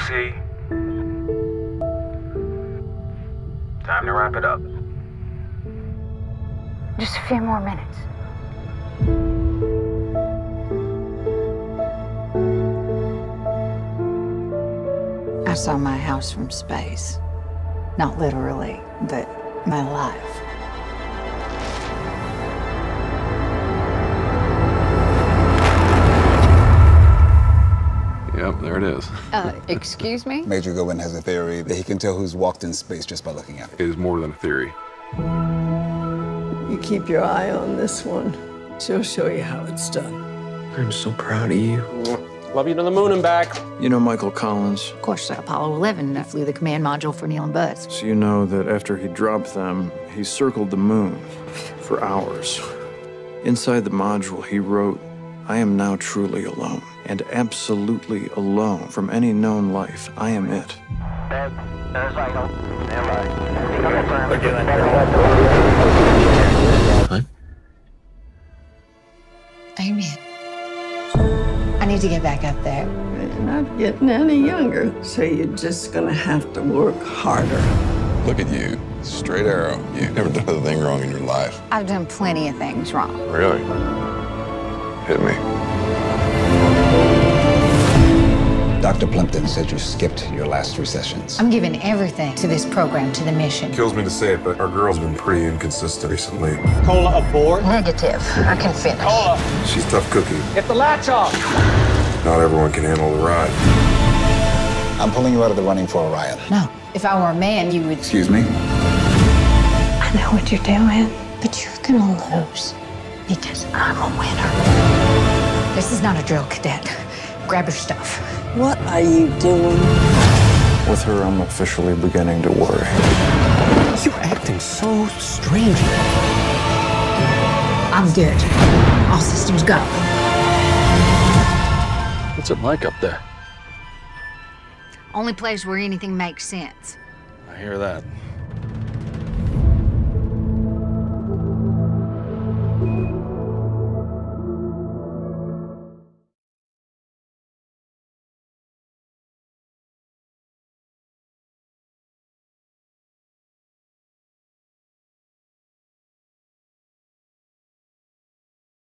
OC. Time to wrap it up. Just a few more minutes. I saw my house from space. Not literally, but my life. There it is. Uh, excuse me? Major Goodwin has a theory that he can tell who's walked in space just by looking at it. It is more than a theory. You keep your eye on this one. She'll show you how it's done. I'm so proud of you. Love you to the moon and back. You know Michael Collins, Of course, Apollo 11 I flew the command module for Neil and Buzz. so you know that after he dropped them, he circled the moon for hours. Inside the module, he wrote, I am now truly alone, and absolutely alone from any known life. I am it. Amen. I need to get back up there. You're not getting any younger, so you're just gonna have to work harder. Look at you. Straight arrow. You've never done a thing wrong in your life. I've done plenty of things wrong. Really? Hit me. Dr. Plimpton said you skipped your last three sessions. I'm giving everything to this program, to the mission. Kills me to say it, but our girl's been pretty inconsistent recently. Cola aboard. Negative. I can finish. Cola. She's tough cookie. Get the latch off. Not everyone can handle the ride. I'm pulling you out of the running for Orion. No. If I were a man, you would. Excuse me? I know what you're doing, but you're gonna lose because I'm a winner. This is not a drill, cadet. Grab your stuff. What are you doing? With her, I'm officially beginning to worry. You're acting so strange. I'm good. All systems go. What's it like up there? Only place where anything makes sense. I hear that.